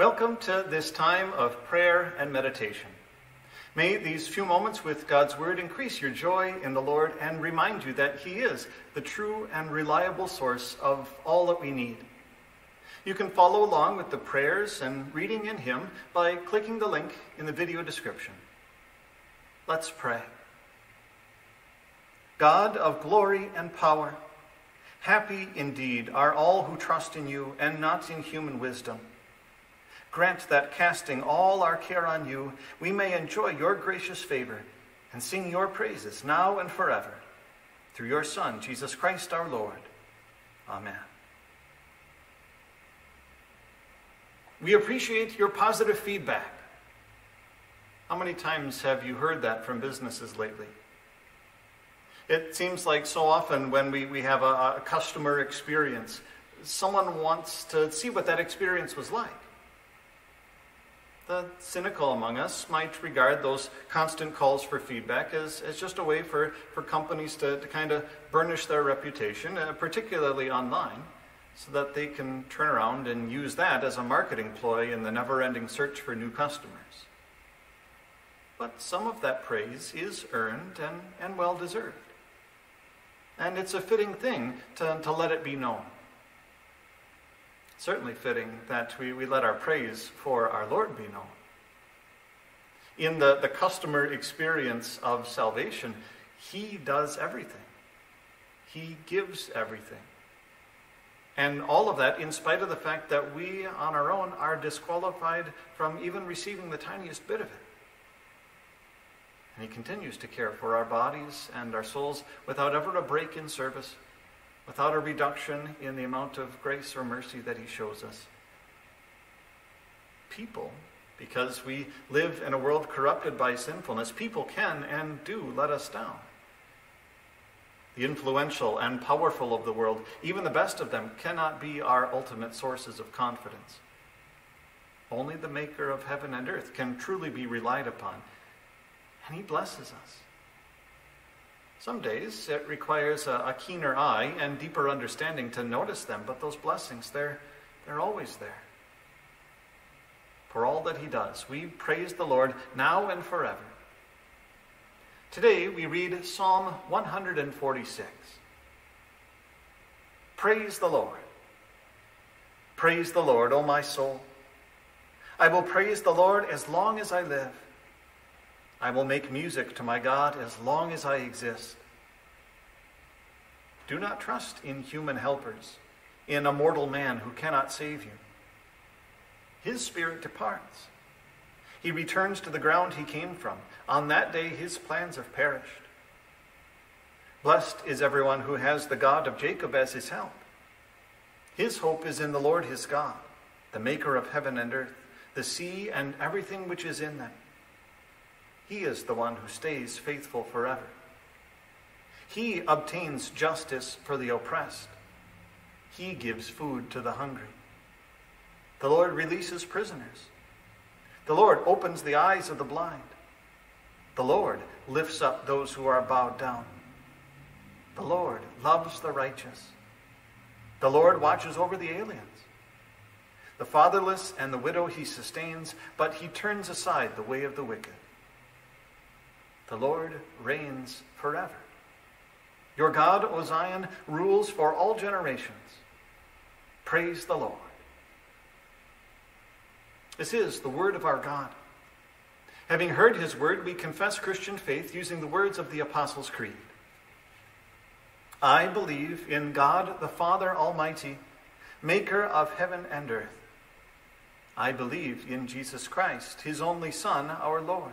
Welcome to this time of prayer and meditation. May these few moments with God's Word increase your joy in the Lord and remind you that He is the true and reliable source of all that we need. You can follow along with the prayers and reading in Him by clicking the link in the video description. Let's pray. God of glory and power, happy indeed are all who trust in you and not in human wisdom. Grant that casting all our care on you, we may enjoy your gracious favor and sing your praises now and forever. Through your Son, Jesus Christ our Lord. Amen. We appreciate your positive feedback. How many times have you heard that from businesses lately? It seems like so often when we, we have a, a customer experience, someone wants to see what that experience was like. The cynical among us might regard those constant calls for feedback as, as just a way for, for companies to, to kind of burnish their reputation, uh, particularly online, so that they can turn around and use that as a marketing ploy in the never ending search for new customers. But some of that praise is earned and, and well deserved. And it's a fitting thing to, to let it be known certainly fitting that we, we let our praise for our Lord be known. In the, the customer experience of salvation, He does everything, He gives everything. And all of that in spite of the fact that we on our own are disqualified from even receiving the tiniest bit of it. And He continues to care for our bodies and our souls without ever a break in service without a reduction in the amount of grace or mercy that he shows us. People, because we live in a world corrupted by sinfulness, people can and do let us down. The influential and powerful of the world, even the best of them, cannot be our ultimate sources of confidence. Only the Maker of heaven and earth can truly be relied upon, and He blesses us. Some days it requires a, a, keener eye and deeper understanding to notice them, but those blessings, they're, they're always there. For all that He does, we praise the Lord now and forever. Today we read Psalm 146. Praise the Lord. Praise the Lord, O my soul. I will praise the Lord as long as I live. I will make music to my God as long as I exist. Do not trust in human helpers, in a mortal man who cannot save you. His spirit departs. He returns to the ground he came from. On that day, his plans have perished. Blessed is everyone who has the God of Jacob as his help. His hope is in the Lord his God, the maker of heaven and earth, the sea and everything which is in them. He is the one who stays faithful forever. He obtains justice for the oppressed. He gives food to the hungry. The Lord releases prisoners. The Lord opens the eyes of the blind. The Lord lifts up those who are bowed down. The Lord loves the righteous. The Lord watches over the aliens. The fatherless and the widow he sustains, but he turns aside the way of the wicked. The Lord reigns forever. Your God, O Zion, rules for all generations. Praise the Lord. This is the word of our God. Having heard his word, we confess Christian faith using the words of the Apostles' Creed. I believe in God the Father Almighty, maker of heaven and earth. I believe in Jesus Christ, his only Son, our Lord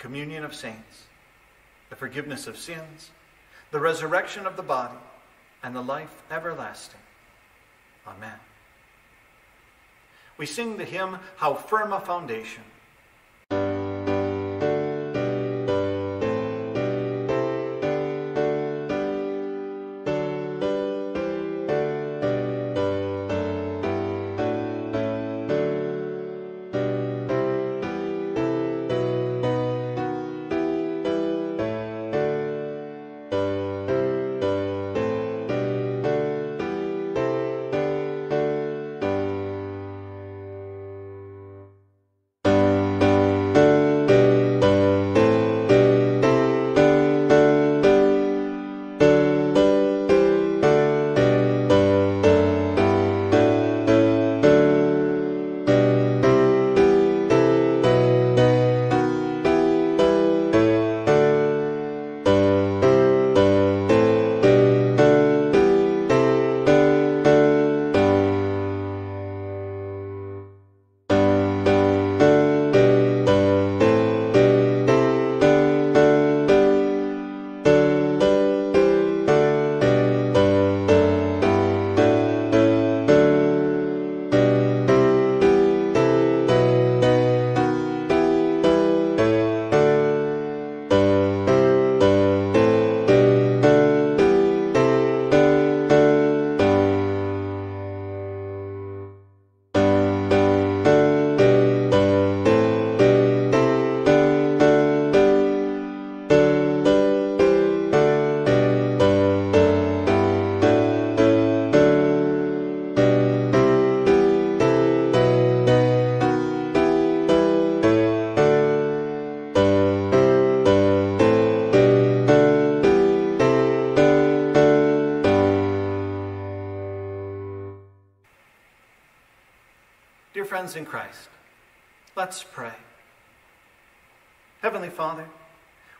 communion of saints, the forgiveness of sins, the resurrection of the body, and the life everlasting. Amen. We sing the hymn, How Firm a Foundation. Friends in Christ, let's pray. Heavenly Father,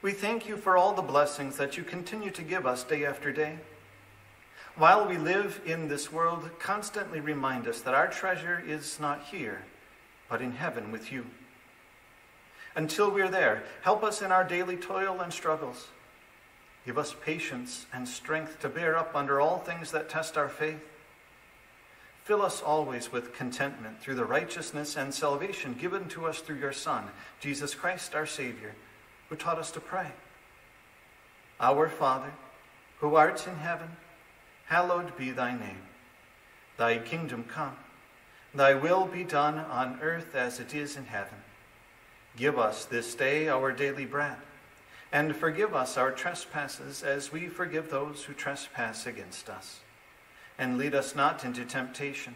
we thank you for all the blessings that you continue to give us day after day. While we live in this world, constantly remind us that our treasure is not here, but in heaven with you. Until we're there, help us in our daily toil and struggles. Give us patience and strength to bear up under all things that test our faith. Fill us always with contentment through the righteousness and salvation given to us through your Son, Jesus Christ our Savior, who taught us to pray. Our Father, who art in heaven, hallowed be thy name. Thy kingdom come, thy will be done on earth as it is in heaven. Give us this day our daily bread, and forgive us our trespasses as we forgive those who trespass against us and lead us not into temptation,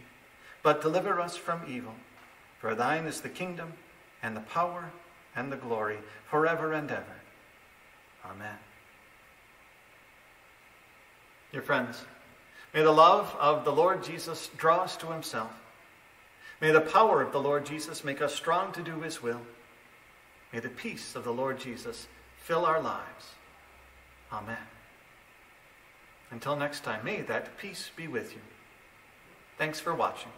but deliver us from evil. For thine is the kingdom, and the power, and the glory, forever and ever. Amen. Dear friends, may the love of the Lord Jesus draw us to himself. May the power of the Lord Jesus make us strong to do his will. May the peace of the Lord Jesus fill our lives. Amen. Until next time, may that peace be with you. Thanks for watching.